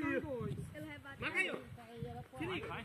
dia. Marca aí, ó. Se liga. Vai.